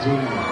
Virginia.